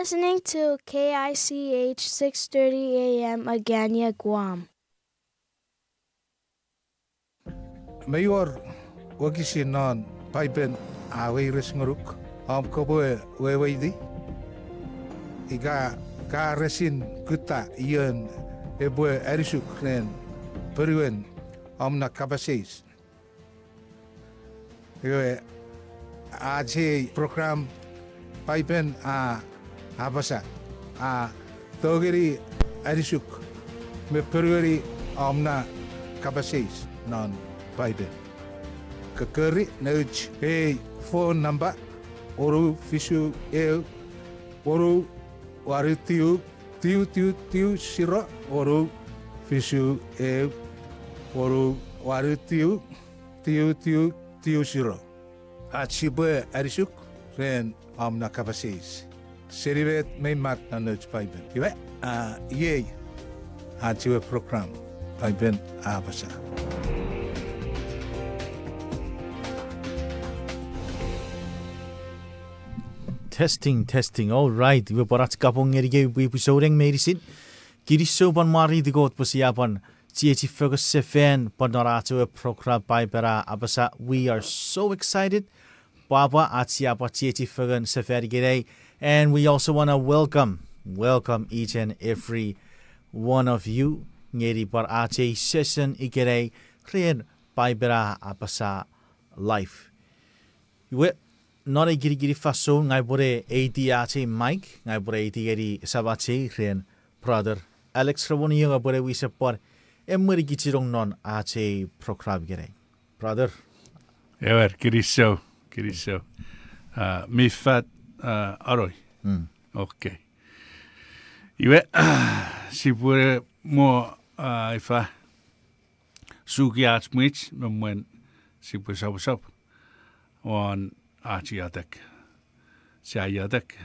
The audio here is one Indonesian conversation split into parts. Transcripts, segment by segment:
Listening to KICH 6:30 AM Agania, Guam. Mayor wakisi non paipen awe resnguruk am koboe weweidi iga ka resin kuta ian eboe erisuk nen peruen am na kabasis Iwe aje program paipen a abasa a togeri erisuk me peruri am na kabasis. Non paipen kakeri nauch hey phone number. Oru fisu e oru waru tiu tiu tiu siro. Oru fisu e oru waru tiu tiu tiu siro. Achibe arisuk Serivet mai mat na noj paiben. Tiwe a ye ha tiwe program paiben a basa. Testing, testing, all right. Iwe borat gabong eri ge wi busoreng merisin. Giri so ban mari di got busi aban. Tieti Fergus Sefen, Bonorato, Prokra, Baibera, Abasa. We are so excited. Baba at Siapa Tieti Fergus Seferi Gerei. And we also want to welcome, welcome each and every one of you. Ngeri par ace session igere. Rien by bera abasa life. Iwe not a giri giri faso ngai bore AD ate Mike ngai bore AD giri sabate rian brother Alex Raboni yung bore wi sepor emri gichirong non ate program gere brother Ewer, kiriso, kiriso. Uh, mi fat uh, Aroi. Mm. Okei. Okay. Iwe, äh, si puere mo uh, ifa suki ats mwich, mwen si puere sabu sabu. On achi atak. Si ai atak.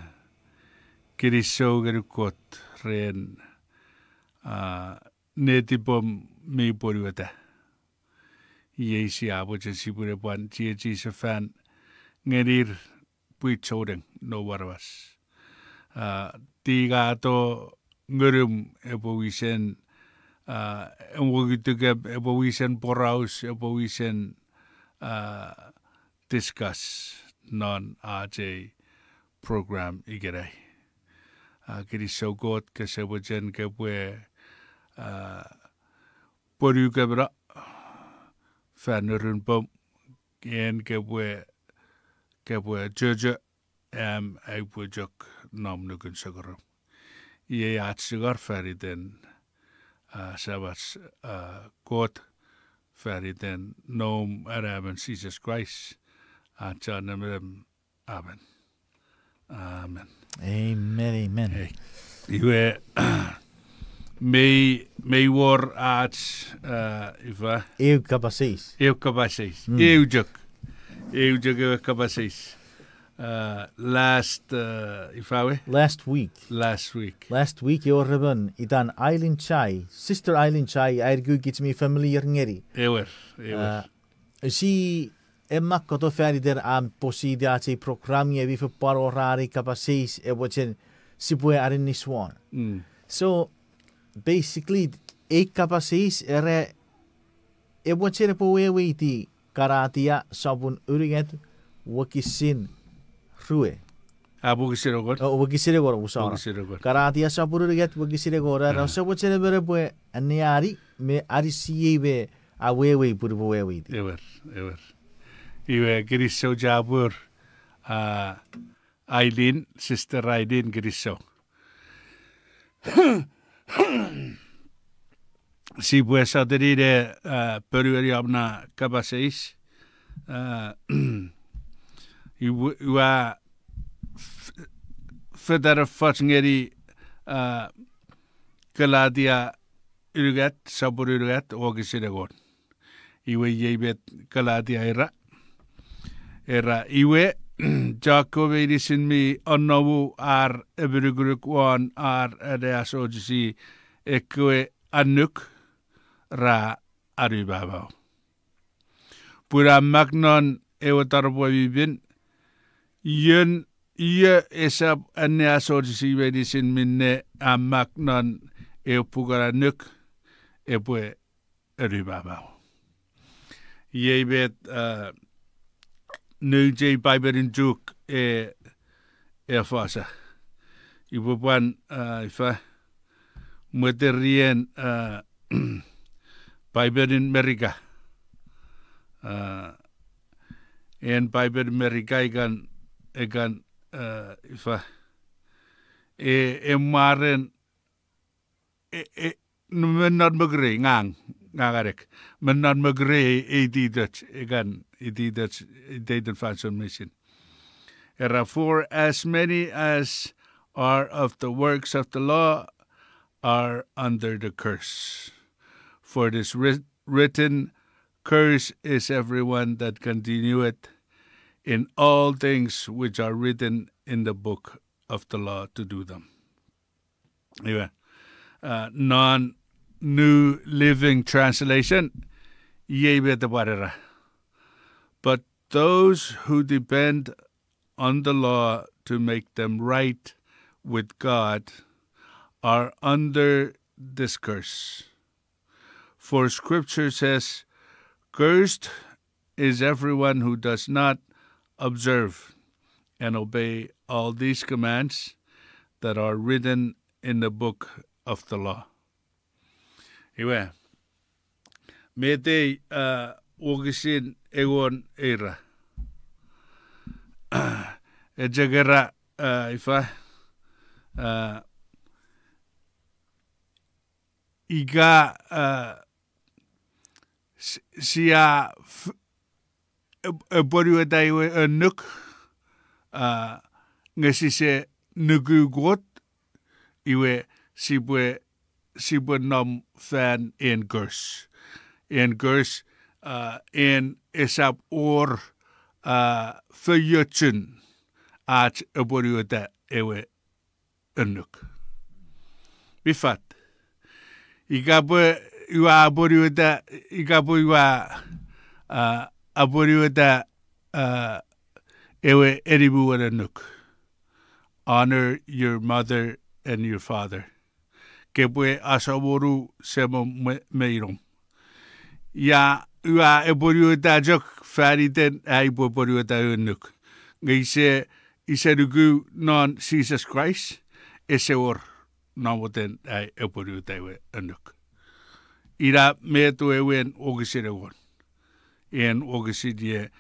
Kiri sougeru kot reen uh, netipom mi puere vetä. Jeisi apu, si puere puan, tiedä se fan ngerir pui chodeng no warwas. Uh, tiga to ngerum ebo wisen uh, emo gitu ke ebo wisen poraus ebo wisen uh, discuss non RJ program igere. Uh, kiri so god ke se wajen ke uh, poru ke bra fanurun bom en ke bwe gabwa jyja am aibwa jok nam nugan sagara. Ie at sigar fari den sabat god fari den nom araban Jesus Christ at janam amen. Amen. Amen, amen. Iwe mei mei war at ifa. Ew kabasis. Ew kabasis. Ew hmm. jok. Eu jok eu kabasis. Uh, last uh, ifawe last week last week. last week yo ribbon idan Eileen Chai sister Eileen Chai ergu gits me familiar ngeri Ewer, ewer. Uh, si emma koto feri der am posidi ate programi e vi fe par orari kapasis e wachen si pue arin ni swan mm. So basically e kapasis ere e wachen po wewe iti Karatia sabun uringet wakisin rue. Abukisire gor. Oh, wakisire gor usah. Wakisire gor. Karatia sabun uringet wakisire gor. Rasa bocene bere bue aniari me arisiye be awewe purbuwewe. Ever, ever. Iwe gerisau jabur. Uh, Eileen, Sister Eileen gerisau. Giriso. si puesa derire uh, perueri amna kabaseis. Uh, iwa federa fatsngeri uh, kaladia urugat, sabur urugat, ogisiragon. iwe yeibet kalati aira. Era iwe Jacob eirisin mi onnovu ar ebruguruk wan ar ere asojisi ekwe annuk ra arribaba. Pura magnon eotarpo vivien, yen ia esa anne asotisiivedisin minne a magnon eopukara nyk epue arribaba. Jei vet uh, nyjei baiberin juk e erfasa. Ipupuan uh, ifa mueterrien uh, biber in Amerika. Uh, en biber in Amerika ikan ikan uh, ifa e e maren e e men not magre ngang ngangarek men not magre e di dat ikan e di dat e di dat fashion mission. Era for as many as are of the works of the law are under the curse for this writ- written curse is everyone that continueth in all things which are written in the book of the law to do them. Anyway, uh, non New Living Translation. But those who depend on the law to make them right with God are under this curse. For scripture says, Cursed is everyone who does not observe and obey all these commands that are written in the book of the law. Iwe, me te uh, egon era. e jagara uh, ifa uh, iga uh, Siya e boru a dai we a nuk a ngasi se nugu got iwe si bwe si bwe nom fan en gers en gers uh, en esap or uh, fyjutsun at a ewe a nuk. bifat. I gabwe iwa aboriwata ikapo iwa uh, aboriwata uh, ewe eribuwara nuk. Honor your mother and your father. Que pue asaboru semo meirom. Ya ua eboriwata jok fariten ai boriwata nuk. Ngeise isarugu non Jesus Christ esewor namoten ai eboriwata nuk. Ira me tu e wen ogisire won. En ogisire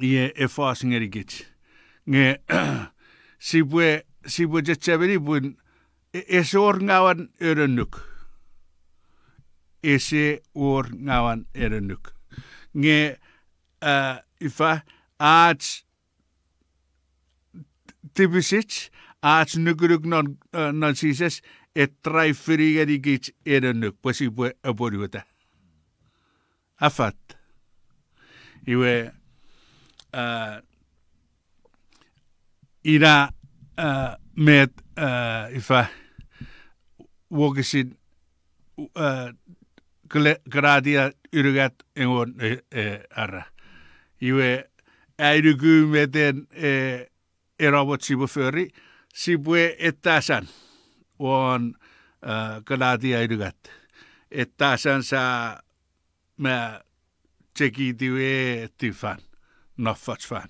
ie e nge si bwe si bwe je chaberi bun e e se or ngawan erenuk e se or ngawan erenuk nge uh, ifa aats tibisich aats nukuruk non uh, non sises ettrai fyrigärigit erönök posibu aboriuta. Afat. Iwe uh, ira uh, met uh, ifa wokisin uh, gradia yrgät e, uh, arra. Iwe äidykyy meten e eroavot sibu föri, sibu e, ettäsän. on äh, kalatia idukat. Että sen saa mä tsekitiwe tifan, noffatsfan.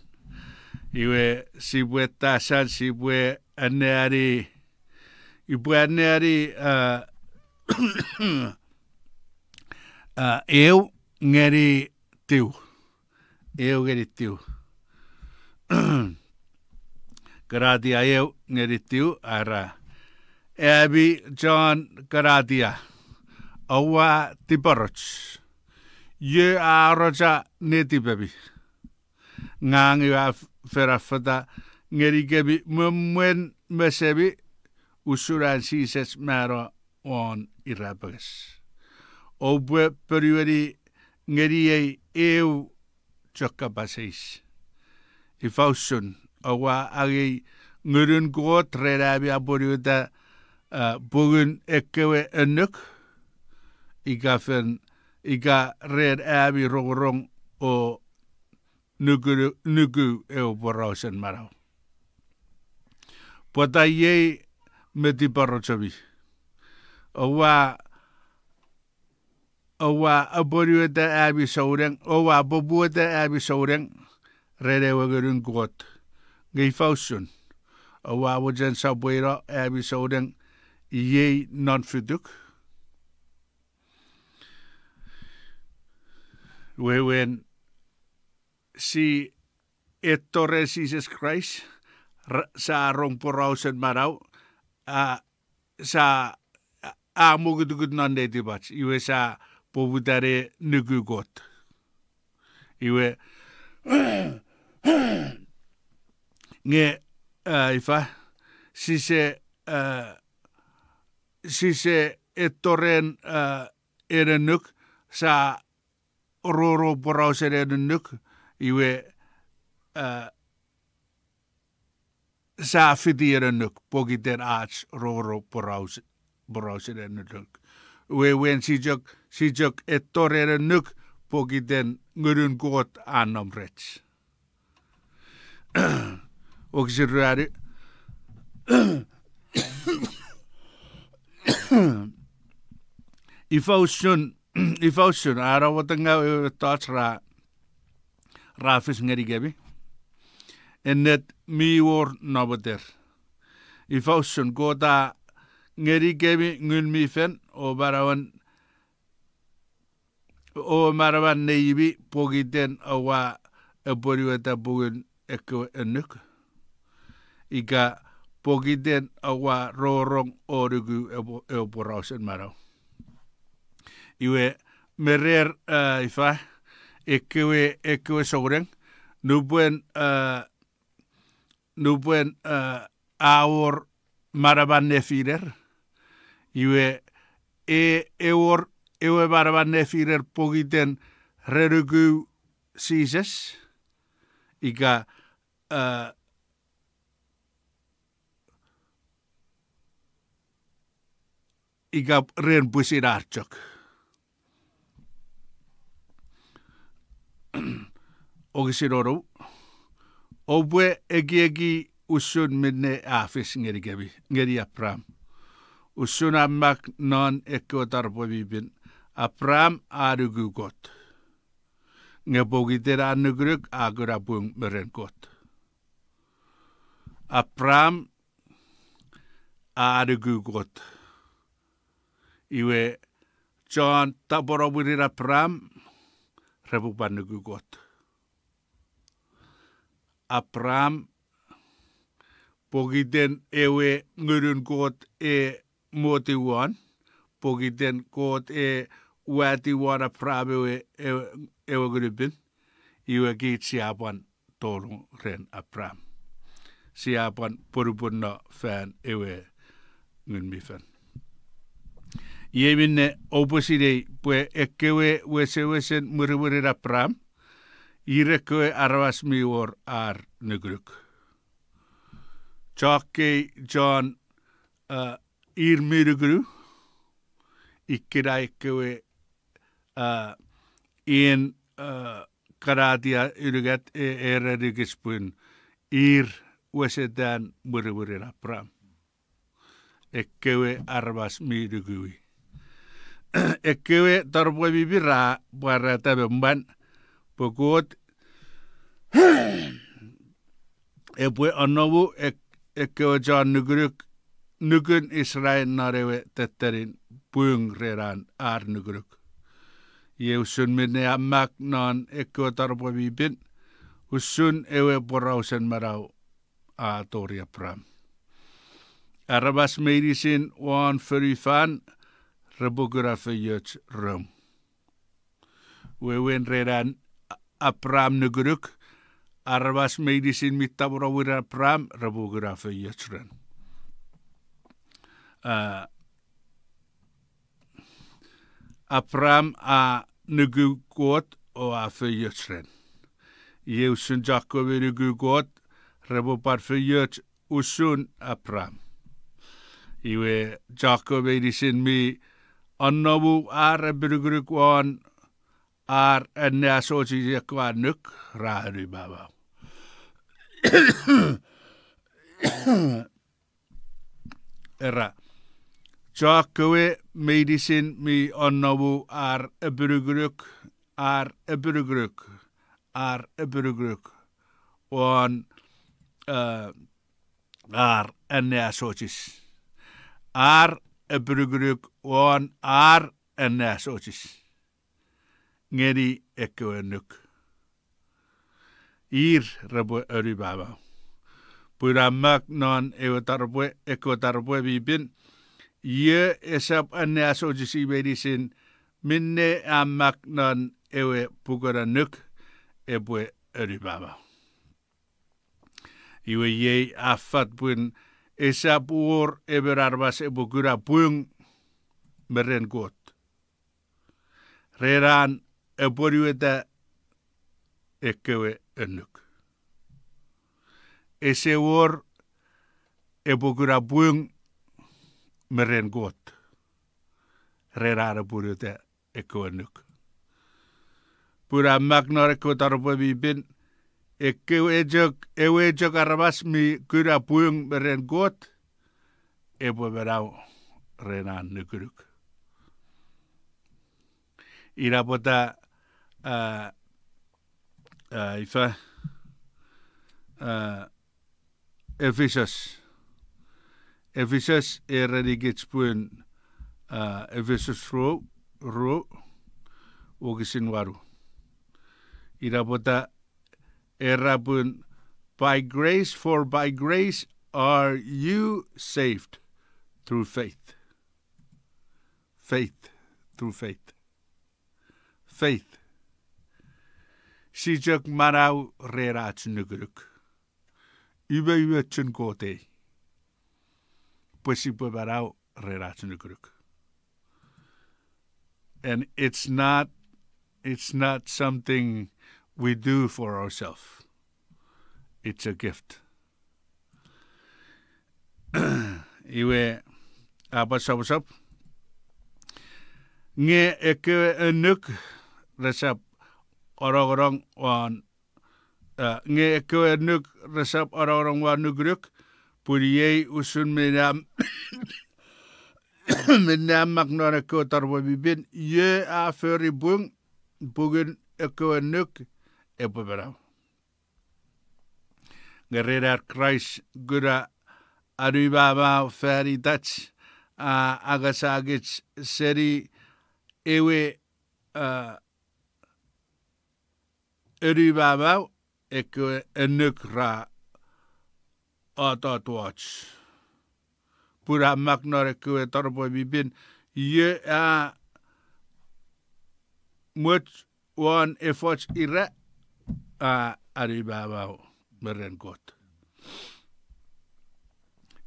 Iwe sibwe tasan sibwe anneari, ibwe anneari äh, äh, eu ngeri tiu. Eu ngeri tiu. Karatia eu ngeri tiu, araa. Abby John Garadia. Awa tiparach ye a roja neti bebi ngang ya ferafata ngeri gebi mwen mesebi. Usuran sises maro on irabagas obwe periweri ngeri ei eu chokabaseis ifausun awa agi ngurun go trerabi aboriuta uh, bugün ekkewe önök iga fen iga red abi rogorong o nugu nugu eu borausen marau. Pota yei me ti parrochavi. Owa owa da abi saureng owa bobueta abi saureng rere wagerun kuot. Gei fausun. Owa wajan sabuera abi saureng jej non-fiduk, wewen si ettore Jesus Christ sa rongporausen marau a sa a mugudugud non deibats iwe sa povudare nykygot iwe nge ifa si se uh, sise etoren eh, uh, erenuk sa roro poraus erenuk iwe uh, sa fiti erenuk pogi den aats roro poraus poraus erenuk we wen sijok sijok etor erenuk pogi den ngurun god aanom rets. Ook ifawsun ara watanga tatsra rafis ngeri gebi. Ennet mi wor nabader ifawsun goda ngeri gebi ngulmi fen o barawan o marawan neybi pogiten awa eboriwata bugün ekko ennek iga enuk ika pogi den awa rorong orugu e o borausen marau. Iwe merer uh, ifa ekewe ekewe soureng nubuen uh, nubuen uh, awor maraban nefirer iwe e ewor ewe maraban nefirer pogiten rerugu sises ika uh, ika ren pusin archok. o si roro. O bwe egi egi usun minne afis ngeri gebi, ngeri apram. Usun amak non eko tarpo bibin, apram arugu got. Nge bogi tera anugruk agura bung meren got. Apram arugu got. iwe John taborawirira Pram repupanuku kot. Apram pogiten ewe ngyryn kot e motiwan, pogiten kot e uätiwan apram ewe, ewe, ewe grypin, iwe kiitsiapan tolun ren apram. Siapan porupunna fan ewe ngynmifän. Ie minne opusirei pue ekkewe wesewesen muriwurira pram. Iirekköe arvas miuor ar nykryk. Jocki John uh, irmyrgry. Ikkiräikköe uh, en uh, karatia ylgät e, eredikispyn ir wesetään muriwurira pram. Ekkewe arvas miidykyi. ekewe tarpo bibira para tabe mban pokot e pue anobu ekewe jan nugruk nugun Israel narewe tetterin puung reran ar nugruk. Ie usun minne ammak non ekewe tarpo bibin usun ewe porausen marau a toria pram. Arabas meirisin wan rabogoraf y yt rym. Wewen redan apram nyguruk, arvas meidisin mittavrawir apram rabogoraf y yt rym. Uh, apram a nygugod o af y ytren. Iewsyn Jacob yn nygugod, rebo barf y yt uswn apram. Iwe Jacob sy'n mi Annabu ar a brugruk wan ar a nasoji kwa nuk ra Erra. baba. Era. Jo kwe me mi onnabu ar a brugruk ar a brugruk ar a brugruk wan uh, a. Ar y brwgrwg o'n ar yna sotis. Ngeri eco enwg. Ir rabwe yri baba. Bwyr amag non ewa darbwe, eco darbwe bibin. Ie esab yna sotis i berisin. Minne amag non ewe bwgar enwg. Ebwe yri baba. Iwe ie affad bwyn yri esapur eber arbas ebu gura puyung meren kot. Reran ebur yueta ekewe. Ese war ebu gura puyung meren kot. Reran ebur yueta ekewe. Pura magnore kotar pebibin, bibin ekewe ejok ewe ejok arabas mi gura puung meren got ebo berau renan nukuruk. Ira pota uh, uh, ifa uh, Ephesus Ephesus e ready gets puun uh, Ephesus ro ro o gisin waru. Ira pota era pun by grace for by grace are you saved through faith. Faith through faith. Faith. Si jok marau rera tsunuguruk. Iba iba tsun kote. Pusi marau rera tsunuguruk. And it's not it's not something we do for ourselves. It's a gift. Iwe, abosobosob. Ng'e ek nuk resep orang-orang wan eh, nghe ek nuk resep orang-orang wan nugruk puriyei usun minam minam magnora ko tarwa bibin ye a feri bung bugun ek nuk epuperau. Guerrera Christ gura arubaba feri dach a seri ewe uh, arubaba eke enukra atatwach. Pura maknare kue tarpo bibin ye a much one efforts ira are arrivavao meren got.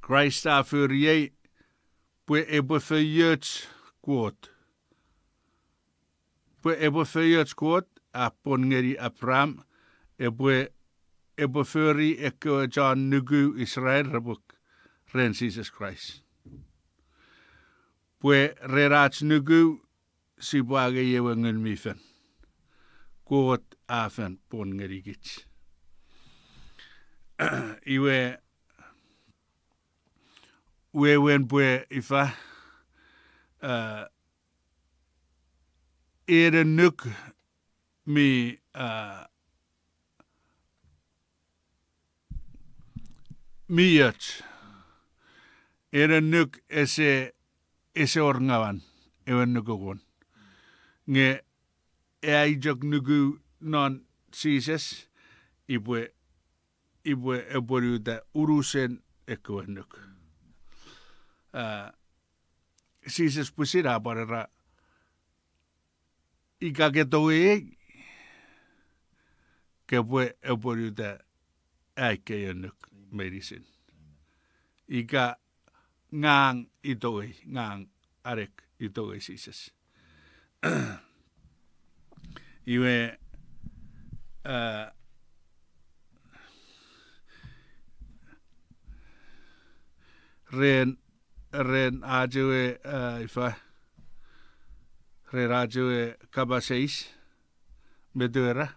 Christ a furiei pue e pue feiert quot. Pue e pue feiert quot a pongeri a e pue e pue furi e kua jan nugu Israel rebuk ren Jesus Christ. Pue re nugu si buage yewa ngun mifen. Quot afen bon ngerigit. Iwe wen bwe ifa uh, ere nuk mi eh, uh, miat ere nuk ese ese orngawan ewen nukukun nge e ai jok nugu non siises ibwe ibwe eboryytä urusen ekkuennuk. Hmm. Ah, siises pusira parera ikaketoei kepue eboryytä äikkeennuk merisin. Ika ngang itoi, ngang arek itoi siises. Hmm. Iwe uh, ren ren ajoe uh, ifa re rajoe kaba seis me tuera.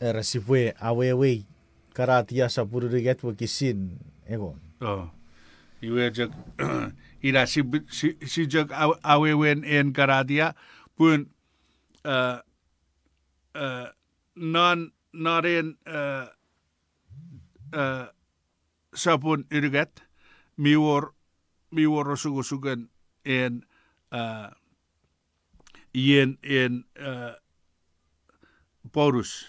Era si pue awe awe karatia sa pururiget wa kisin egon. Oh. Iwe jak ira si si si jak aw- awe wen en karadia pun uh, Øh, uh, non noren uh, øh, uh, øh, sapun irigat miwor miwor sugusugan en uh, ien en uh, Paulus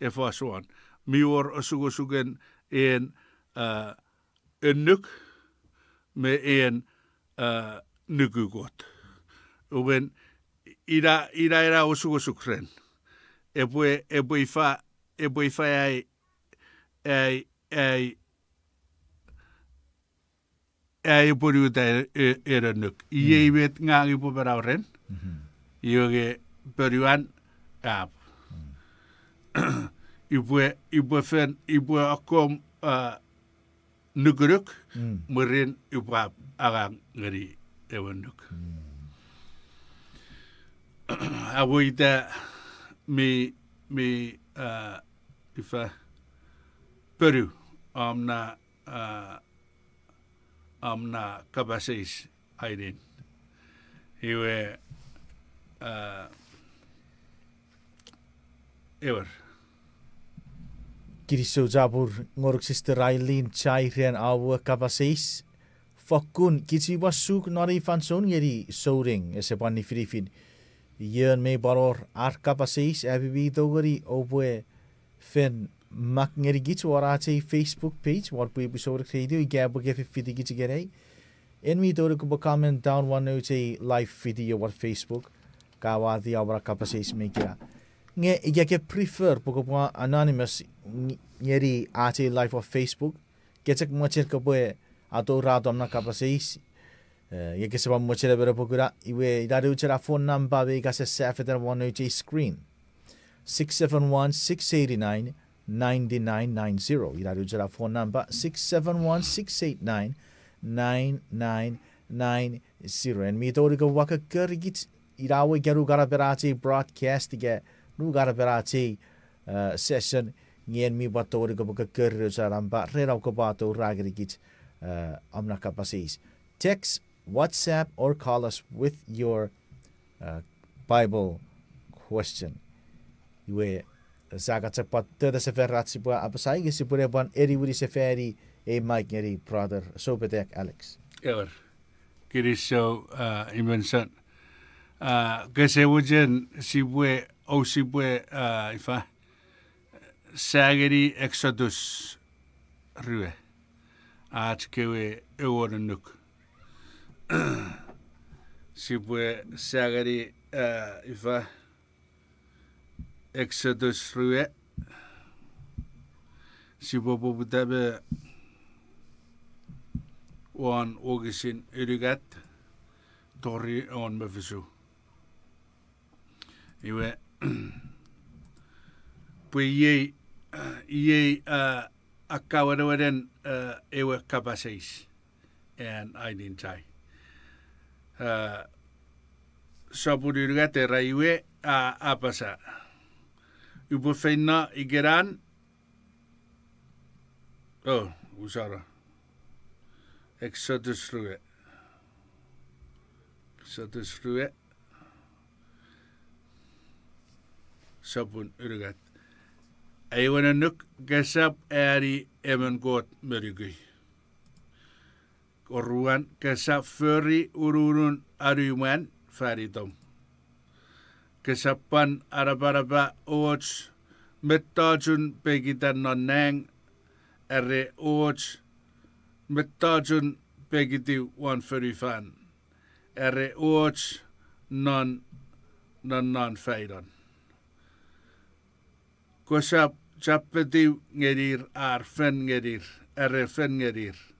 e fasuan miwor sugusugan en uh, en nuk me en uh, nukugot. Uben ira ira era usugo. E pue e pue fa e pue fa ai ai ai ai puri uta era nuk. Ie ibet ngangi pu parauren. Ioge peruan ap. Ibue ibue fen ibue akom uh, nukuruk Mm. merin upap agang ngeri ewanuk. Awo ita mi mi uh, ifa Peru amna uh, amna kabasis ainin. Iwe uh, ewer. Kiriso jabur ngorok sister Aileen chai rian awa kapaseis. Fakun kiti wasuk nari fanson ngeri soring ese pani firifin. Yen me baror arka pasis abibi dogari obwe fin mak ngeri git warati facebook page war pu episode radio gabo gefe fidi git gerei en mi dogari ko comment down one no te live video war facebook kawa di abra kapasis me kira nge ya ke prefer poko pa anonymous ngeri ate live of facebook. Getek machir ko boy ato rato na kapasis yekiseba mumokire bere pokura iwe irareuchera phone number be ikase safetera bonoiche screen 671-689-9990 irareuchera phone number 671-689-9990 en miitoriko waka kerigit irawe geru gara berate broadcast ge nu gara berate session ngien mi batoriko boka keriro charamba rerau ko bato ragirigit amna kapasis text whatsapp or call us with your uh, bible question iwe zaga cepat tada seferat si bua apa sai si pure ban eri wuri seferi e mike ngeri brother so betek alex Ewer. Kiri so uh, imensan. Uh, Kese wujen si bue o si bue uh, ifa sageri exodus rue. At kewe ewer si bue sageri uh, ifa exodus rue. Si bue bubutabe wan ogisin irigat tori on mefisu. Iwe pwe ye ye uh, akawarawaren uh, ewe kapaseis and ainin tai. Uh, sapuriruga te raiue a apasa. Upo feina i geran. Oh, usara. Exodus rue. Exodus rue. Sapun urugat. nuk gasap eri emen god mörügüy. oruan kesa feri urunun aryuman faritom. Kesapan arabaraba ots mettajun pegitan nonnang erre ots mettajun pegiti wan feri er Erre ots non non non feiron. Gwysab, japedyw ngedir ar fen ngedir, er e fen ngedir.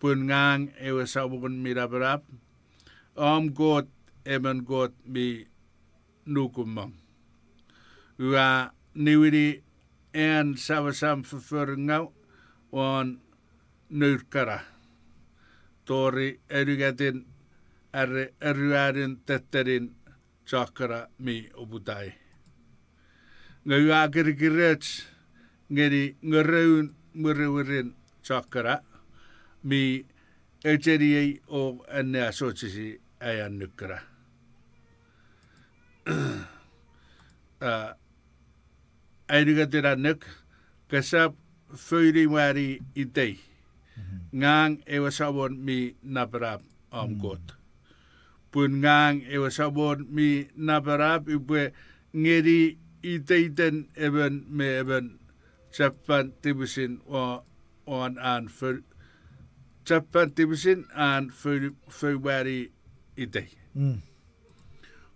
Pun ngang ewe sabukun mirabarap, om got emen got mi nukumang. Ua niwiri en savasam verfurngau on nyrkara. Tori erygatin er eryärin tetterin chakara mi obutai. Ngai akiri kirets ngeri ngareun murewirin chakara mi ejeri o ene asotisi ayan nukara. Airiga tira nuk, kasap fyri wari i tei. Ngang ewa sabon mi naparap om got. Pun ngang ewa sabon mi naparap i pwe ngeri i teiten eben me eben Japan tibusin o on an fyr Japan Division and February Itei. Mm.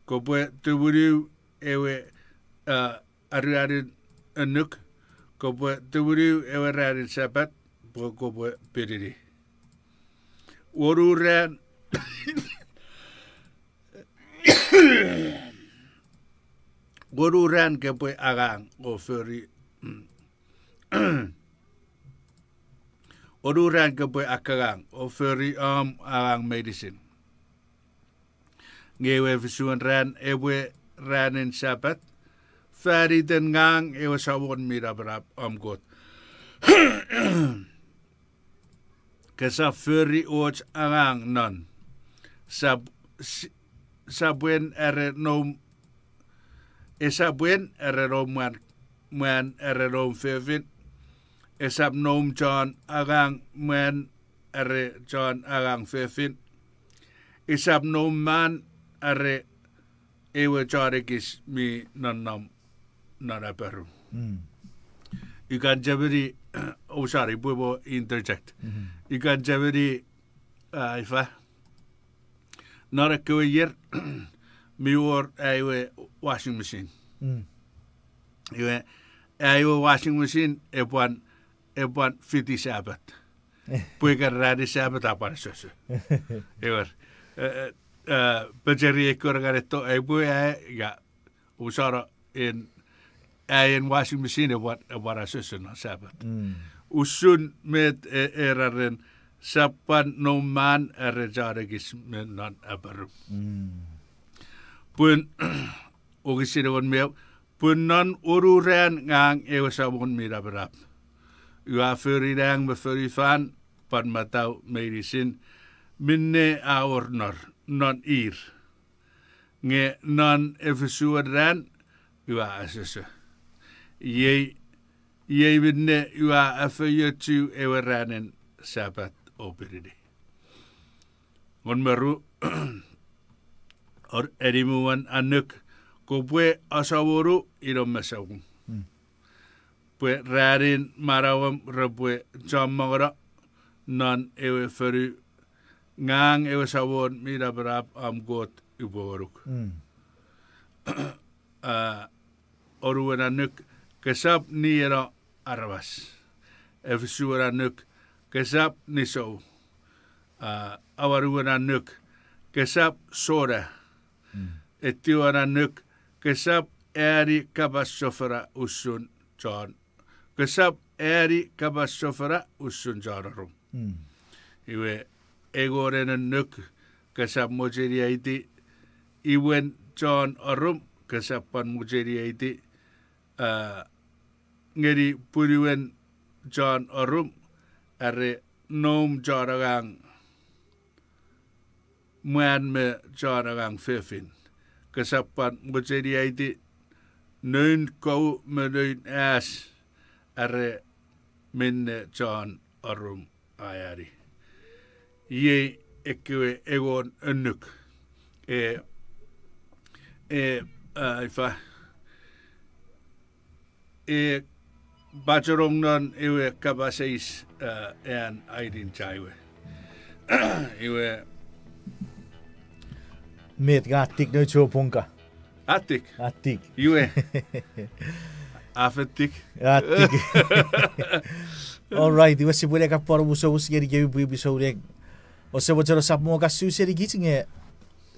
Ko pue tuvuriu ewe uh, ariarin anuk, ko pue tuvuriu ewe rarin sabat, po ko pue piriri. Woru ran Woru ran ke pue agang o feri hmm. oruran ka po akarang o feri um, arang medicine. Ngewe visuan ran ewe ranin sabat, feri den ngang ewe sawon mirabrap am um, god. Kesa feri och arang non. Sab, sabuen ere nom Esa buen ererom man, man ererom fevin esab nom john agang man ere john agang fevin isab nom man are ewe charekis mi nanam naraperu. Mm. You can jabiri, oh sorry, bubo interject. You can jabiri, uh, ifa, nara kwe yer, mi or ewe washing machine. Mm. Ewe, ewe washing machine, epuan, epuan fiti sabat. Puika radi sabat apa susu. Ewer, bajari ekor gareto e bue e ga usara in e in washing machine e e asusun na sabat. Mm. Usun met e eraren sapan no man er jaregis met nan abaru. Mm. Pun o gisire won meu pun nan uru ren ngang e wasabon mira berap. u a furi rang me furi fan pan matau tau meiri sin minne a ornor non ir. Nge non e fesuad ran u a asese iei iei minne u a e a fyrir tu e wa sabat o ngon maru or erimuan anuk Ko asaworu iro masawung. pue rarin marawam repue chomogro non ewe feru ngang ewe sawon mira berap am got iboruk hmm. oruera nuk kesap niero arvas efsuera nuk kesap niso avaruera nuk kesap sora hmm. etiora nuk kesap eri kapasofera usun John. Kesap eri kabas sofara usun John arum. Mm. iwe egoren en nuk kasap mojeri aiti iwen John arum kasapan mojeri aiti ngeri puriwen John arum are nom jaragang muan me jaragang fefin kasapan mojeri aiti nun kau me nun as are minne jaan arum ajari. Jei ekkyve egon önnyk. E, e, aifa. E, Bajarongnan ewe kabaseis uh, ean aidin jaiwe. ewe. Mietkä attik nyt suopunka. Attik? Attik. Jue. Affettik. Affettik. Alrighty, wese boleh kapar busa busa yeri kebi bui busa ure. Wese bocor sap mau kasih usia di gicing ya.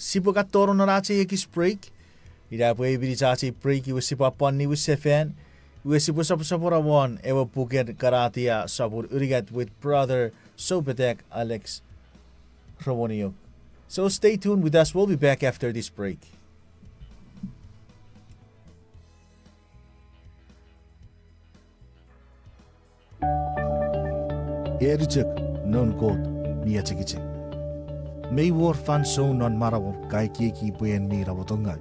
Sipo kat toron narace ya kis break. Ida apa ibu dicaci break ibu sipo apa ni wese fan. Wese bo sap sap ora won. Ewa bukan karatia sabur urigat with brother Sobetek Alex Rawoniok. So stay tuned with us. We'll be back after this break. Erjek non god kot miachikiche. Mei war fan so non marawo kai kiki buen ni rabotonga.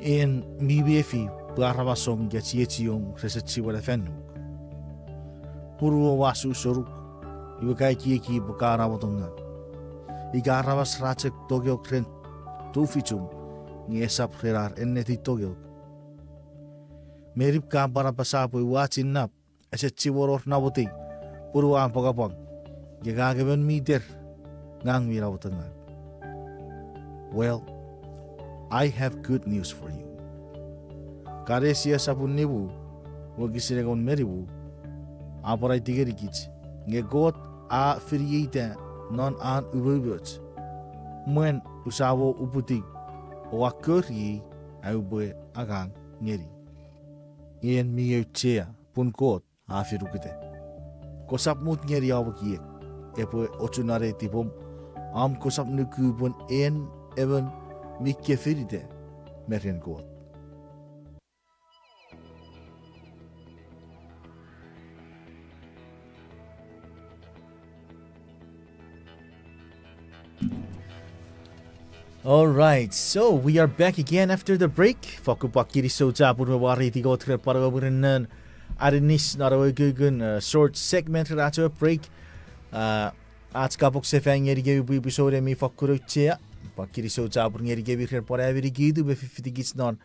En mi wefi baraba som yachiechiong resechi wala fenu. Purwo wasu soruk iwa kai kiki bukara botonga. Igarabas rachek togyo kren tufichum ngesap en neti togyo. Merip kampara pasapo iwa nap. esechi woror naboting ang pagapag. Gagagaban mi der ngang mi rabotongai. Well, I have good news for you. Karesia sapun nibu, wagi sinegon meribu, aparay tigerikich, nge got a firiita non an ububuts. Muen usawo uputik, o akuri ay ubwe agang ngeri. Ien mi chea pun kot a firukite. kosap mut ngeri awa kiek epo ochunare tipom am kosap nuku bon en even mi kefiride hen god. Alright, so we are back again after the break. Fakupakiri so japur me wari tigot. arinis narawa gugun uh, short segment rato break. Uh, आज का box fan ngeri gebi bu episode mi fakuru chia. Pakiri so japur ngeri gebi rer para eviri gidu be fifty gits non.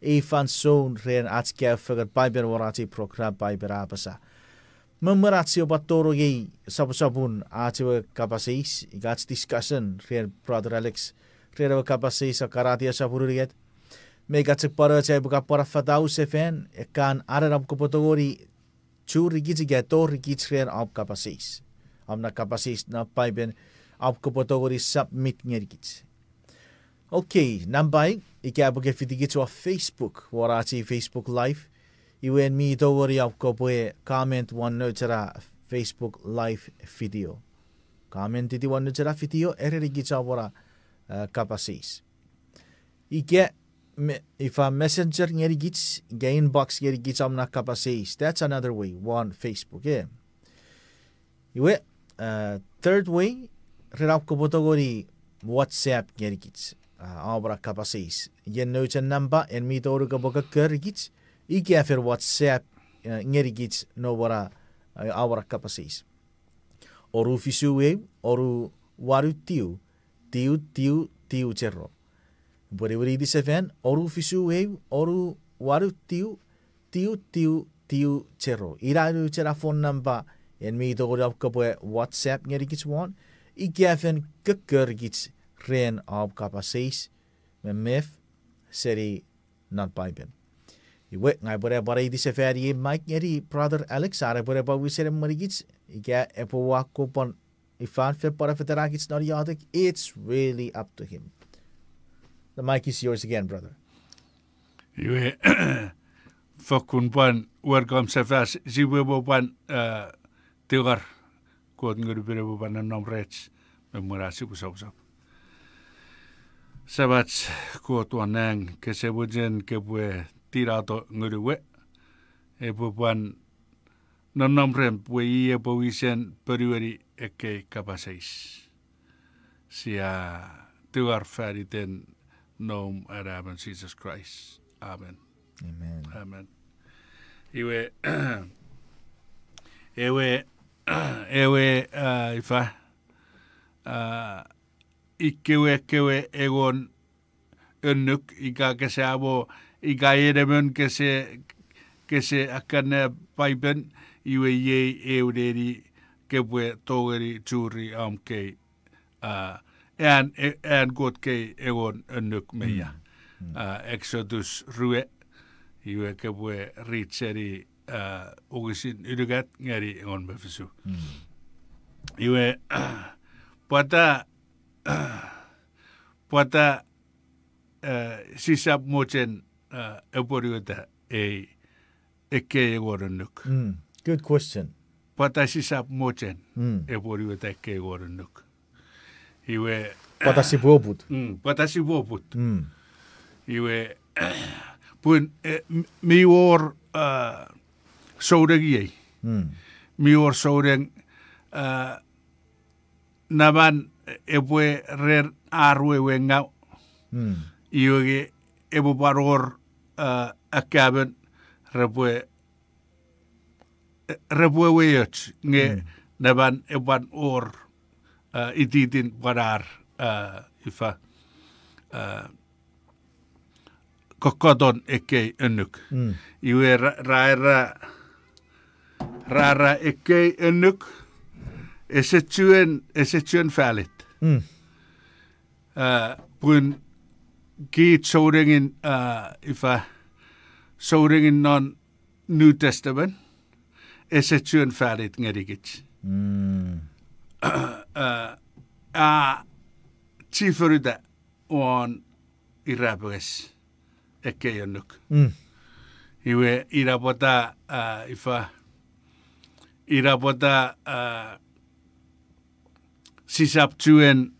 E fan so ren आज क्या फगर पाइबर वराची program पाइबर आपसा. Memeratio batoro gei sabu sabun acho kapasis gats discussion ren brother Alex. Rero kapasi sa karatia sa pururiet. Mega tsik paro che buka para fatau sefen kan aran am kupotori chu rigitsi ga to rigitsi ren am kapasis. Am na kapasis na paiben am kupotori submit ngerigits. Okay, nambai ika buka fitigitsu of Facebook what warati Facebook life live. Iwen mi togori am kopoe comment one notera Facebook live video. Comment titi one notera video ere rigitsa wara kapasis. Ike if a messenger ngeri gits ge inbox ngeri gits amna kapasis. That's another way. One Facebook yeah. Iwe uh, third way rirap ko botogori WhatsApp ngeri gits. Uh, abra kapasis. Yen no chan number en mi toru ka boka ker gits. Ike afer WhatsApp uh, ngeri gits no bara uh, abra kapasis. Oru fisuwe oru waru tiu tiu tiu tiu cerro. Boreuridisefan, oru fisueu, oru waru tiu, tiu tiu tiu chero. Iraru chera phone number en mi to gorap kapoe WhatsApp ngeri kits won. Ikefen kakker kits ren op kapa seis me mef seri nan paiben. Iwe ngai bore bore di se feri Mike ngeri brother Alex are bore ba wi sere mari kits ike epo wa kopon ifan fe para fetera kits nori yadik it's really up to him. The mic is yours again, brother. Anyway, whakun buan, welcome sa fas, si webo buan, uh, tiwar, kuat nguri bere buan na nom rets, me murasi ku sop sop. Sabats, kuat wanang, ke se bujen ke bue tirato nguri we, e buan, na nom rem, bue iye bawisen eke kapasais. Sia, tiwar fari ten, nom ärämän Jesus Christ. Amen. Amen. Amen. Iwe ewe ewe uh, ifa uh, ikkewe kewe egon önnuk ika kese abo ika edemön kese kese akane paipen iwe ye euderi kepwe togeri tjuri am kei uh, en en gut kei egon önnuk meia uh, Exodus rue iwe kepwe ritseri uh, ugisin ydygat ngeri on befisu iwe pata pata uh, sisap mochen uh, eporiota ei ikke egon önnuk Mm. Good question. pata sisap mochen Mm. eporiota ikke egon önnuk iwe Pata si buobut. mm, pata si voput Mm. iwe pun eh, mi or uh, soudegi ei Mm. mi or soudeng uh, naman e pue rer arwe wengau Mm. iwege e paror uh, akaben repue repue weyot nge naban e ban or Uh, edidin varar uh, ifa uh, kokodon ekkei önnyk. Mm. Iwe raera raera ekkei önnyk. Esetsyön esetsyön fälit. Mm. Uh, kuin kiit soudengin uh, ifa soudengin non New Testament esetsyön fälit ngedikits. Mm. Uh, uh, tiiforida on irapagas ekeyonuk hmm. iwe irapota uh, ifa. Irapota sisaptuen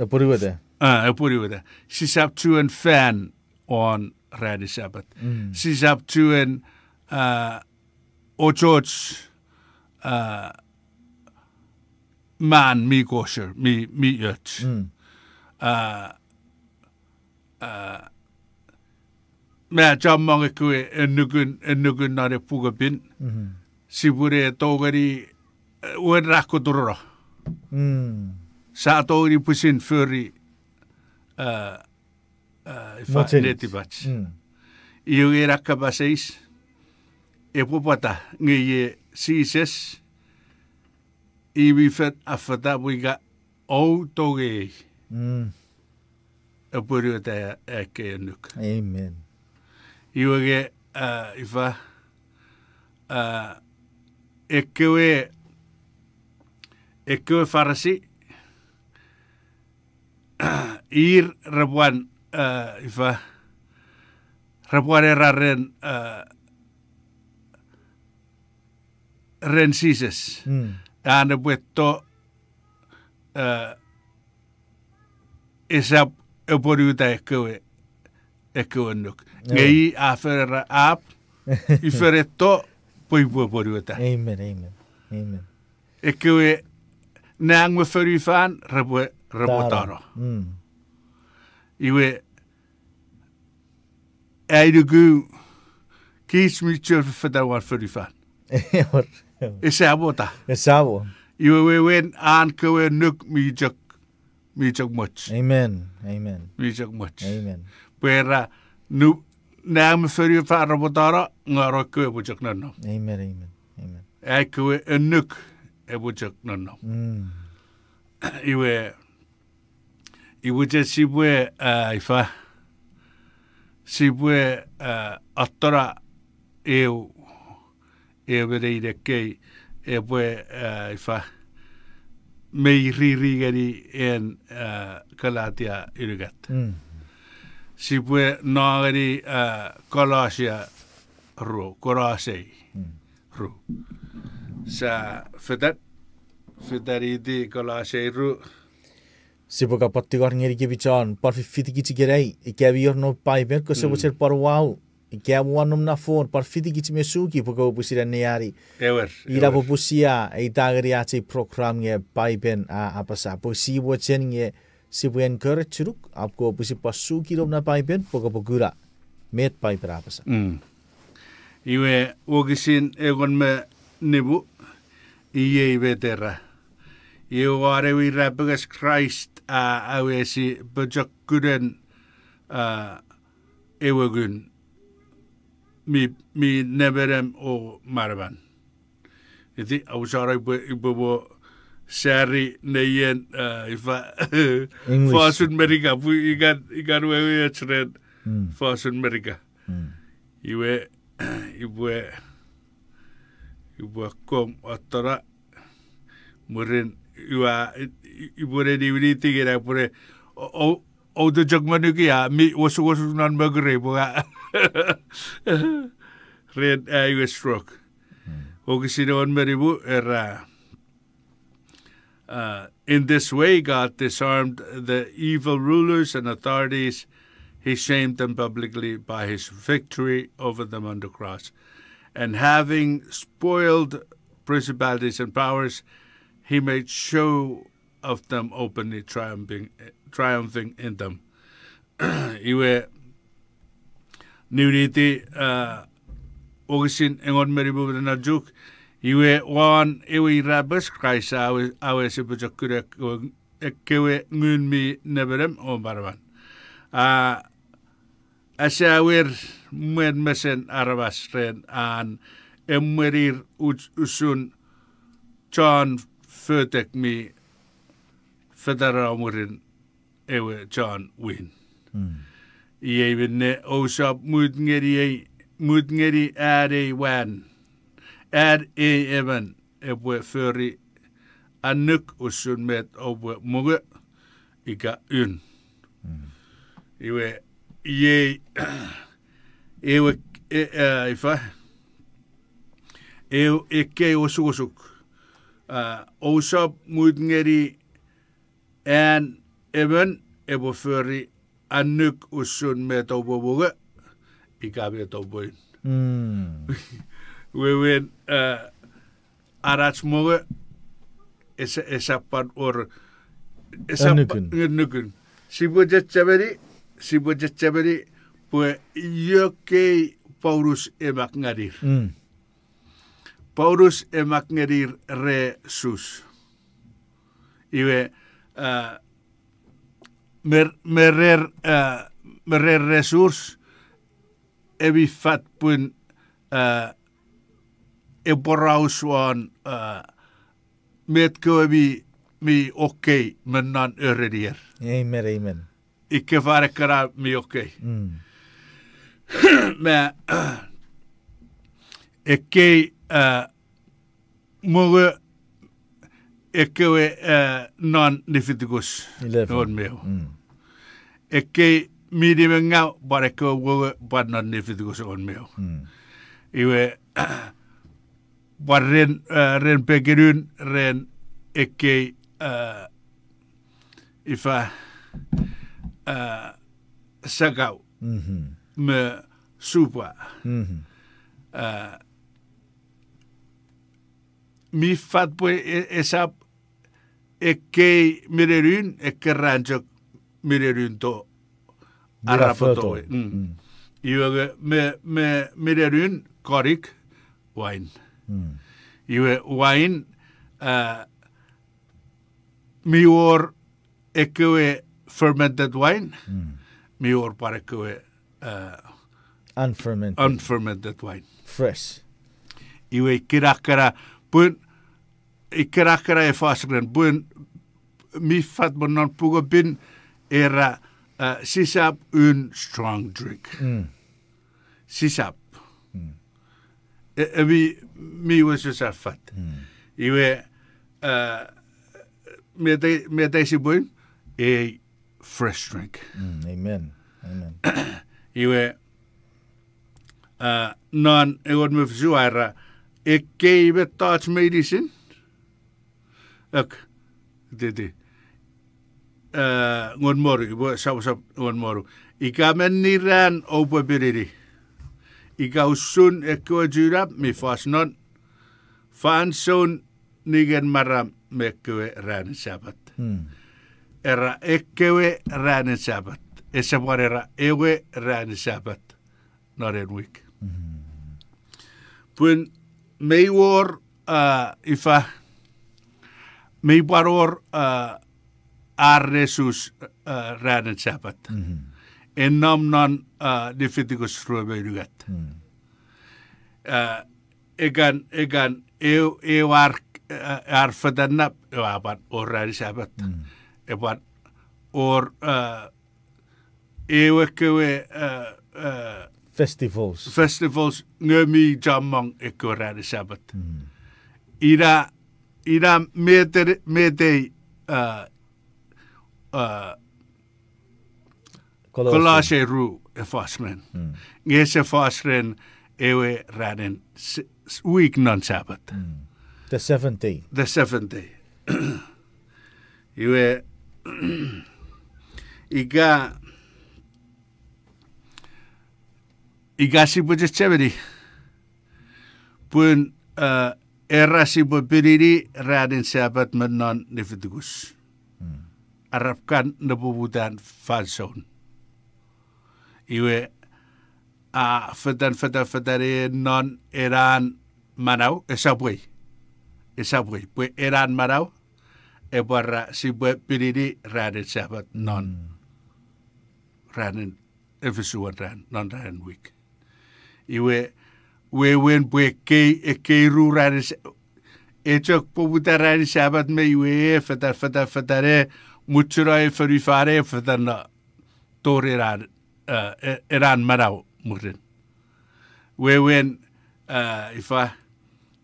apuriwada ah apuriwada sisaptuen fan on Radi Sabbath. Mm. Sisaptuen uh, Ochoch uh, man mi gosher mi mi yet hmm. uh uh me jam mong ku enugun enugun na re puga bin mm -hmm. si bure e to gari wen uh, rak ko mm. sa to pusin furi uh uh fatet ti bach mm. yu era e popata e ngi si ses. I vi fet afata buiga o toge Mm. e puri ta e ke nuk Amen. iwage uh, ifa uh, e kewe e kewe farasi ir rabuan uh, ifa rabuan era ren uh, ren sises Mm. Ane buetto uh, isa e poriuta e kewe e kewe nuk Joo. ngai a ferra ap i feretto poi bua poriuta Amen. Amen. Amen. e kewe nang me feri fan rabue rabotaro Mm. iwe aidugu kis mi chur fada war feri fan e se E sabo. iwe we wen an kewe nuk mi jak mi jak much Amen. Amen. mi jak much Amen. pera nu nang me feri fan rabotaro ngaro kewe bujak nanno Amen. Amen. Amen. ai kewe enuk e bujak nanno Mm. iwe iwe te sibwe uh, ifa sibwe uh, atora eu evereirekkei epue eh, ifa mei ririgeri en eh, kalatia yrikatta. Mm. nagari naageri eh, kalasia ru, korasei mm. ru. Sa fedat, fedari di kalasei ru. Sipo ka patti korngeri kebichan, parfi fiti kichi gerei, ikevi yorno paiper, kose bocher mm. parwau, ke wanum na for par fiti kichi me suki po ko busira ne yari ewer ira po busia e dagari a che program nge a apa sa po si bo chen nge si bo en ker churuk ap ko busi pa suki rom na pai ben po ko po gura. Met pai per apa sa Mm. Iwe wogisin egon me nibu iye iwe terra. Iwe ware wi rapagas Christ a awe si bajak kuren uh, ewagun mi, mi neberem o maraban. Iti au sarai ibu ibu bo sari neyen uh, ifa fasun merika pu ikan ikan wewe chred mm. fasun merika mm. iwe iwe iwe kom atara murin iwa ibure di wili tigira pure o o de jagmanu ki ya mi wasu wasu nan magre boga red iwe stroke hmm. o kisino on meribu era uh, uh, in this way, God disarmed the evil rulers and authorities. He shamed them publicly by his victory over them on the cross. And having spoiled principalities and powers, he made show of them openly triumphing, triumphing in them. Iwe niwriti ogisin engon meribu na juk iwe wan ewe irabas kaisa awe awe sepujokure ekkewe ngunmi neberem o e barwan. a asya awer mwen mesen arabas ren an emmerir usun John fötek mi federa omurin ewe John Wynne. Mm. i even Jevne osop mudngeri mudngeri er det wan. Er e even ebwe føri anuk usun met obwe muge ika i hmm. Iwe ye ewe e, e, ifa e ewe ikke osugusuk. Osop mudngeri en even ebwe føri annuk usun met obwe muge ika met obwe yn. Mm. wewen uh, arats moge esa esa pan or esa nukun si budget chaberi si budget chaberi pue yoke paulus emak ngadir Mm. paulus emak ngadir re sus iwe uh, mer merer uh, eh, merer resurs evi fat pun uh, eh, e borausuan uh, eh, metkö evi mi okei okay, mennan öredier. Amen, amen. Ikke varkara mi okei. Okay. Mm. Mä äh, ekkei äh, mulle e kewe uh, non-Leviticus non meo. Mm. E ke miri me ngau, but e kewe wewe, but non-Leviticus on meo. Mm. Iwe, but ren, uh, ren pekerun, ren e ke uh, ifa e, uh, sakau mm mm-hmm. me supa. Mm -hmm. mi fat po e, e sap e kei mireryn e kerranja mireryn to arapa toi. Mm. mm. Iwe me me mireryn korik wain. Mm. Iwe wain uh, mior ekewe fermented wine. Mm. pare parekewe uh, unfermented unfermented wine. Fresh. Iwe kirakara pun ikerakkera efaasren buen miffat monan pugobin era uh, eh, sisap un strong drink. Mm. Sisap. Mm. E, e mi, mi uesusaffat. Mm. Iwe uh, me teisi buen e fresh drink. Mm, amen. Amen. Iwe uh, non egon myfsuaira e keive taats meilisin Ek didi. Uh, ngon moru, ibo sap sap ngon moru. Ika men ni ran opa biriri. Ika usun e kua jurap mi fas non. Fan son nigen maram me kue ran sabat. Mm. era ekkewe ränen sabat. Essa varera ewe ränen sabat. Naren week. Pun mei war uh, ifa May baror uh, Arnesus uh, ranet sapat. Mm-hmm. En namnan uh, Leviticus rööböilygat. Mm. Uh, egan, egan, eu, eu ar, uh, arfadanna, vaapan, or ranet sapat. Mm. Epan, or, uh, eu ekköve, uh, uh, festivals. Festivals, ngömi jammang ekko ranet sapat. Mm. Ida, 伊拉見えてる見えていああコラシェルエファスレンゲシェファスレンエウェラレンウィークナンサバト The seventh day The seventh day ゆえいがいがしぶじちゃべりぷんあ erasibo piriri raadin saabat mannan nifidgus hmm. arabkan nabubudan falsoon iwe a fedan fedan fedari non eran manau esabui esabui pue eran manau e barra si bue piriri raadin saabat non. Hmm. Raadin efisuan ran non raadin wik iwe wewen bwe kei e kei rurare e chok pobutarari shabat me iwe e fetar fetar fetare muchura e ferifare e fetar na tor eran uh, eran marau murin. Wewen uh, ifa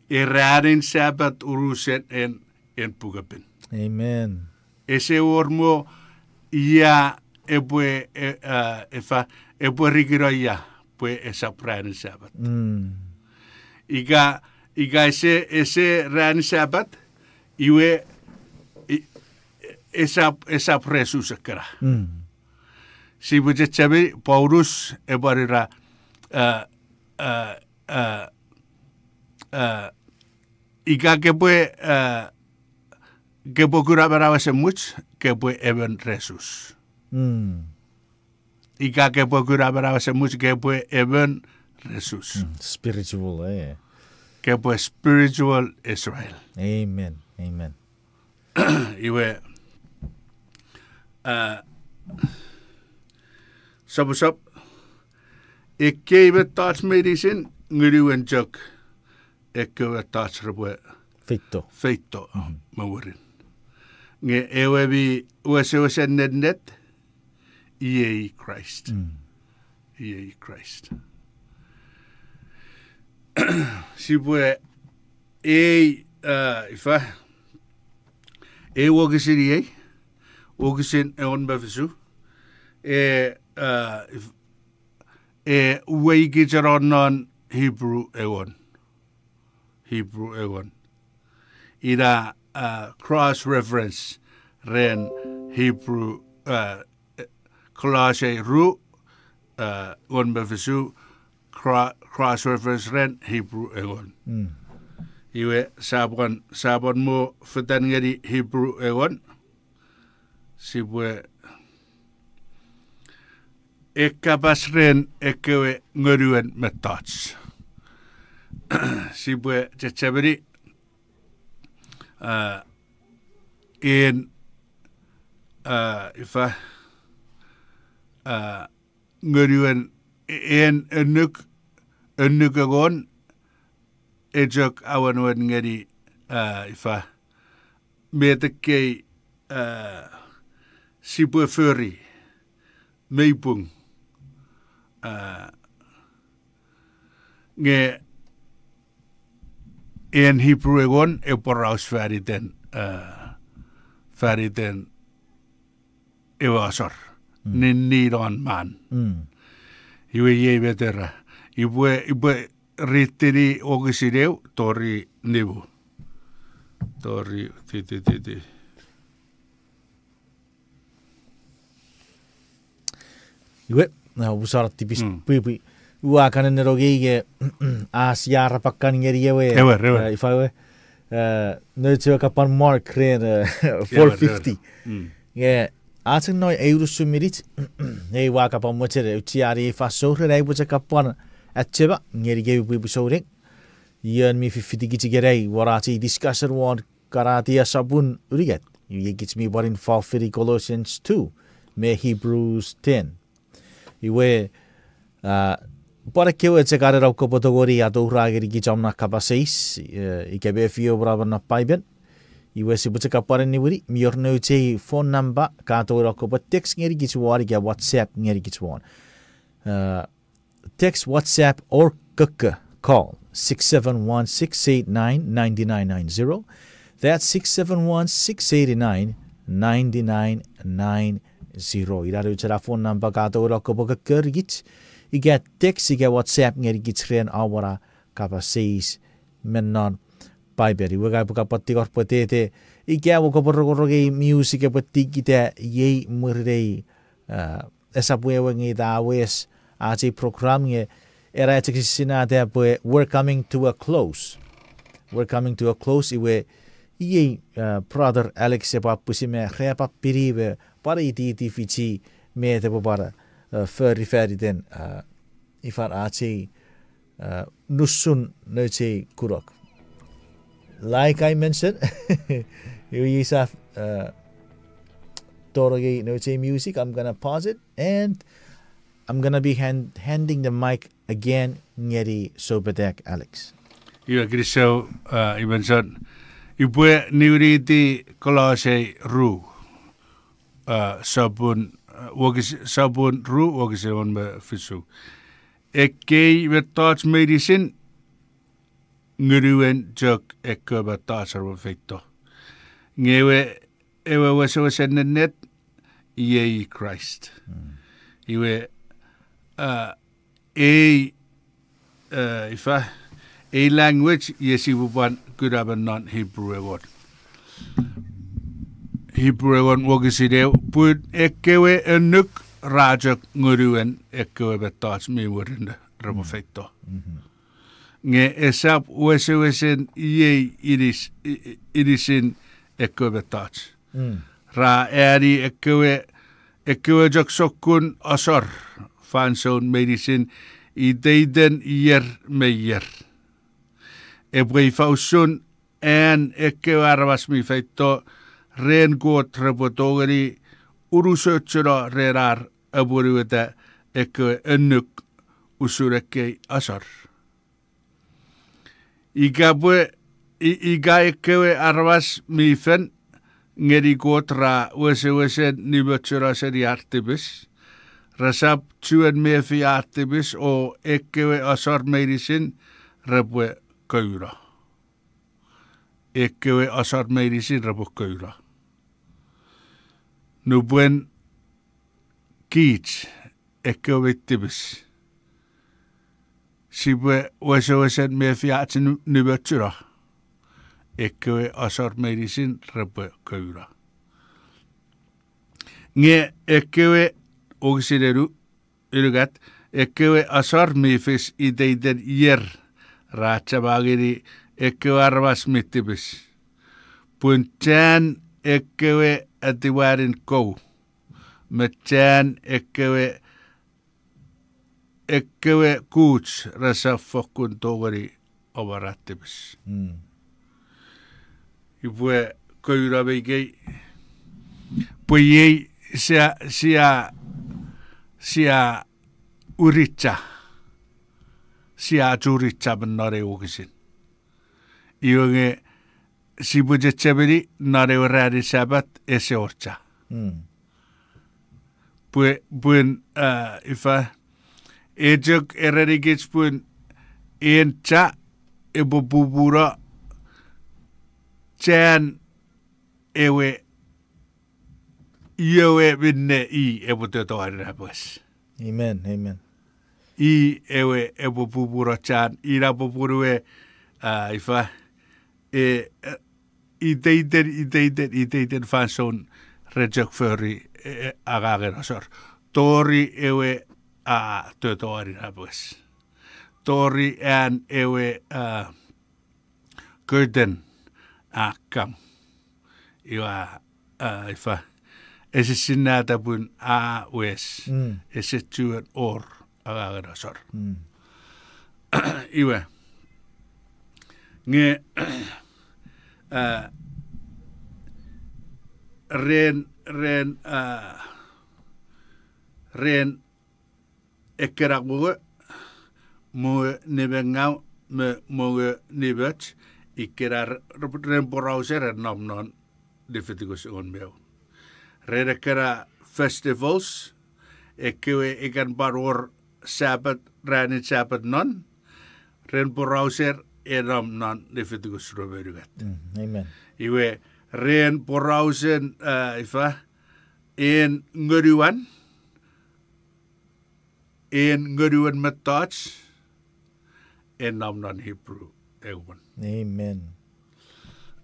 erarin shabat urusen en en pugapin. Amen. Ese ormo ia e bwe e, uh, ifa e esa Prani Shabbat. Mm. Iga, iga ese, ese Rani Shabbat, iwe e, esa, esa presu sekera. Mm. Si buje pues, chabe Paulus ebarira uh, eh, uh, eh, uh, eh, uh, iga que pue uh, que pue cura para much que pue even resus. Mm. Ika ke pue kura barawa se much ke pue even resus Spiritual, eh? ke pue spiritual Israel Amen. Amen. iwe uh, sabu sab e keiwe tats medicine nguru en jok e kewe tats rabwe Feito. feito mawarin nge ewe bi uase uase net net iei Christ. Mm. iei Christ. Si bue e uh, ifa e wogisiri ei wogisin e on bafisu e uh, if, e weigi jaronon Hebrew e on. Hebrew e on. Ira uh, cross reference ren Hebrew uh, Colage Ru, uh, Gon Befisu, Cross Reference Rent, Hebrew Egon. Hmm. Iwe Sabon Sabon Mo Fetangeri Hebrew Egon. Sibwe Ekkapasren ekkewe ngöryen mettats. Sibwe tsetseveri uh, en uh, ifa ngoruen en enuk enuk egon e jok awan wan ngari uh, ifa me te kei uh, sipue furry. Meipung nge en Hebrew egon e poraus fari den uh, mm. ni ni ron man Mm. iwe ye vetera iwe iwe ritiri ogisireu tori nivu tori ti ti ti ti Iwe, na usara tipis Mm. pui pui. Ua kanen nero geige a siara pakkan ngeri ewe. Ewe, ewe. Uh, Ifa ewe. Uh, no teo kapan mark uh, 450. mm. atingnoi eurusumirit nei wakapa motere utiari fa e sohrei buja kapwana atcheba ngerige bu busore yen mi fi fitigiti gerei warati discussion won karatia sabun. Uriget you gets me but in for firi colossians 2 me hebrews 10 iwe uh, Bara keu e te kare rau kopoto gori a tō hurāgiri ki jamna kapaseis, i kebe whio brava na paiben. Iwe si puta ka pare ni wiri mi or no te phone number ka tau rau kapa text ngeri ki tuwari ki a WhatsApp ngeri ki tuwan. Uh, text WhatsApp or kaka call 671-689-9990 that's 671-689-9990 irare utara phone number ka tau rau kapa kaka rigit i get text i get WhatsApp ngeri tren awara kapa seis mennon paiperi weka buka pati kor potete ikia wo koporo koro ke music pati kita ye murrei eh, esa pue wengi da wes aji program ye era ya tiki sina te we we're coming to a close. We're coming to a close iwe ye eh, brother alex e pa pusime khrea pa pirive para iti iti fichi me te para eh, ferri ferri den ifar aji nusun nöchi kurok. like I mentioned, you use a uh, Toroge Noche music. I'm gonna pause it and I'm gonna be hand, handing the mic again Nyeri Sobedek Alex. You Iwa Grisho uh, Ibenson Ibue Niuriti Kolase Ru uh, Sabun uh, Wogis Sabun Ru Wogis One Fisu. A key with touch medicine nguruen jok e kuba tasar wa fito. Ngewe ewe wasa wese nenet ie i Christ. Mm. Iwe uh, e uh, ifa e language yesi wuban kudaba non Hebrew word. Hebrew word wogisi de pud ekewe enuk rajak nguruen ekewe betas mi wurinda. Mm -hmm. nge esap uesewesen iei iris irisin ekköve taats. Mm. Ra ääri ekköve ekköve joksokkun asor fansoun medisin ideiden ier meier. Ebreifausun ään ekköve arvasmi feitto reen kuot repotogeri urusötsöra rerar aburueta ekköve önnök usurekkei asor. Ikabwe ikaikkewe arvas miifen ngerikuotra wesewesen nimetsyöräsen järtibis. Rasab työn miefi järtibis o ekkewe asarmeirisin repue köyrä. Ekkewe asarmeirisin repu köyrä. Nupuen kiits ekkewe vittibis siwe wese wesen me fiatin nivetsyra. Ekköve asar medisin repe köyrä. Nge ekköve oksideru ylgät ekköve asar mifis ideiden jer raatsavagiri ekköve arvas mittipis. Puntsään ekköve ätiväärin kou. Metsään ekköve эккеве кууч расаффоккун тоогали авараттебис ипуэ коюравейгей пуйей сиа сиа сиа уритса сиа журитса бэннареугисин иуге сибуджетсабери нареураарисаабат эсеорча пуэ пуэн ифа sabat ese orcha. Mm. Pue puen uh, ifa ejok erarigits puen encha ebo bubura chan ewe iowe vinne i ebo toto arabas. Amen. Amen. i ewe e bubura chan i ra buburu uh, ifa e uh, i deiden i deiden i deiden fanson rejak föri e, agager asor tori ewe a tötoari rabus tori an ewe uh, gurden a kam? Iwa uh, ifa ese sinata bun a wes Mm. ese tuan or agager asor Mm. iwe nge uh, ren ren uh, ren ekera gugu mo nebe ngau me mo nibet ikera ren borauser nam non diffitigus on meu ren ekera festivals ekewe ikan baror sabat rani sabat non ren borauser enam non diffitigus roberugat Mm. Amen. iwe ren borausen uh, ifa en nguruan in ngaduan matats en namnan Hebrew ewan. Amen.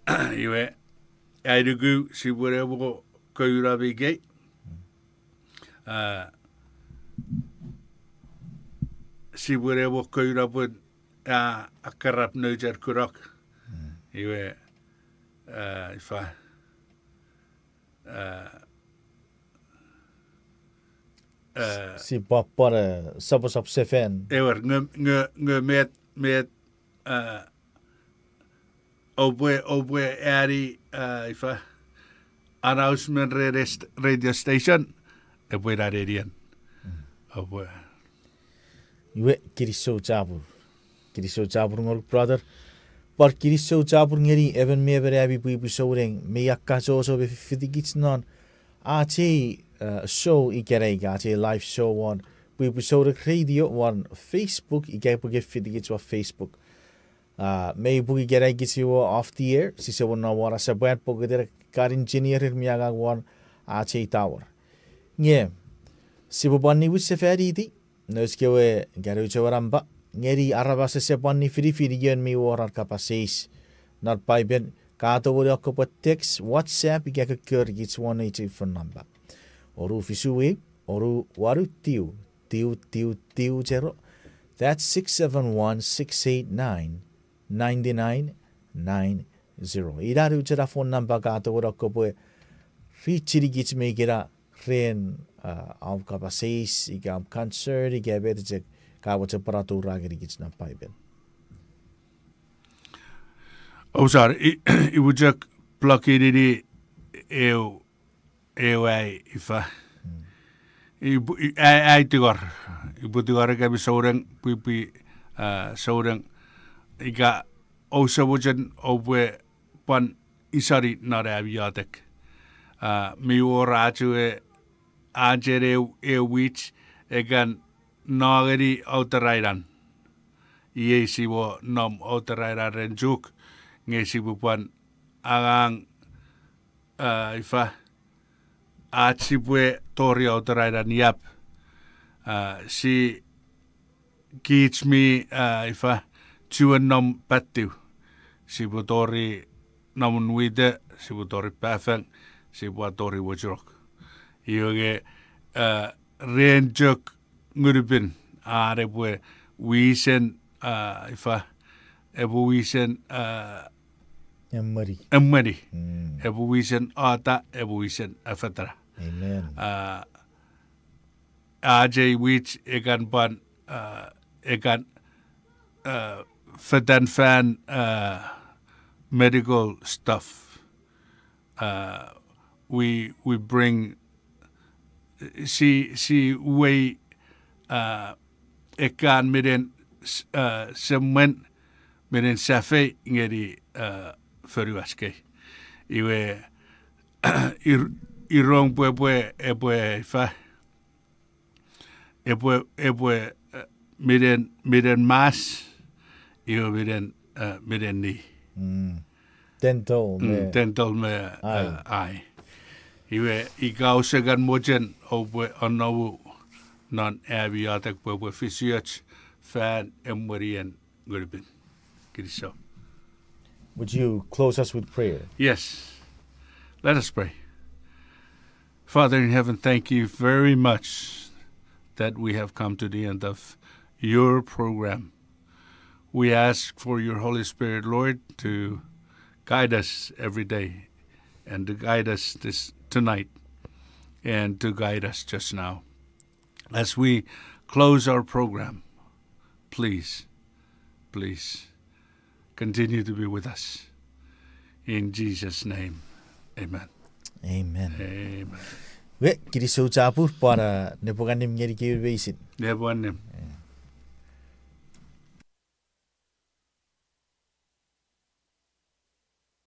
Iwe ai dugu si wore wo koyura bige. Hmm. Uh, si wore wo koyura bu uh, a akarap neujar kurak. Hmm. Iwe uh, ifa uh, uh, Si papara sabo sab sefen. ewer, nge, nge, nge met, met, uh, obwe, obwe eri, uh, ifa, announcement radio, st- radio station, e bwe ra redian. Obwe. Iwe kiriso jabur. Kiriso jabur ngol brother. Par kiriso jabur ngeri even me bere abi bui bu soreng me yakka so so be fidigits non. A uh, Uh, show i gerei gati live show one we show the radio one Facebook i gerei bugi fit Facebook. Uh may bugi gerei gitu off the air si se wona wara se buat bugi der engineer er ir miaga one a chei tower nye si bu banni wis se e, di no skewe garu chewaramba ngeri araba se se banni firi firi gen mi wara kapasis not by ben Kato wuri okko po text WhatsApp i gekko kyr gits 182 phone number. oru fisuib, oru waru tiu, tiu tiu tiu zero. That's 671-689-9990. Iraru zera phone number ka ato ora chiri richirigits me gira ren am kapa seis iga am cancer i iga bet je ka ra parato ragirigits na paiben. Oh, ozar i i wujak plakiri e o eu ai, ifa. I, bu- i, ai, ai tigor. I bu tigor ka bi saurang, pi pi uh, saurang. I ka o sa wujan o bwe pan isari na re abi yatek. Uh, mi o rātu e ājere e, e wich e gan nāgeri au te rairan. I e si wo nom au te rairan ren juk nge si bupan agang ifa a chipwe tori au te rairan yap. Uh, si kiits mi uh, ifa tuan nom patu. Si bu tori nuide, si bu tori pafang, si bu tori wajrok. Ioge uh, renjuk ngurupin are bwe wisen uh, ifa ebu wisen uh, Yamari. emari Mm. ebu wisen ata ebu wisen afatra Amen. uh, AJ which egan ban uh, egan uh, fadan fan uh, medical stuff uh, we we bring si si way uh, ekan miden uh, semen miden safe ngeri uh, feruaske iwe irong pue pue e pue fa e pue e pue miden miden mas iwe miden uh, miden ni Mm. Dental. mm. me. dental me Ai. uh, ai iwe i segan mojen o pue non aviatek pue pue fisiach fan gurbin kiriso Would you close us with prayer? Yes. Let us pray. Father in heaven, thank you very much that we have come to the end of your program. We ask for your Holy Spirit, Lord, to guide us every day and to guide us this tonight and to guide us just now. As we close our program, please, please continue to be with us. In Jesus' name, amen. Amen. Amen. We kiri so chapu para nepoganim ngeri kiri beisit. Never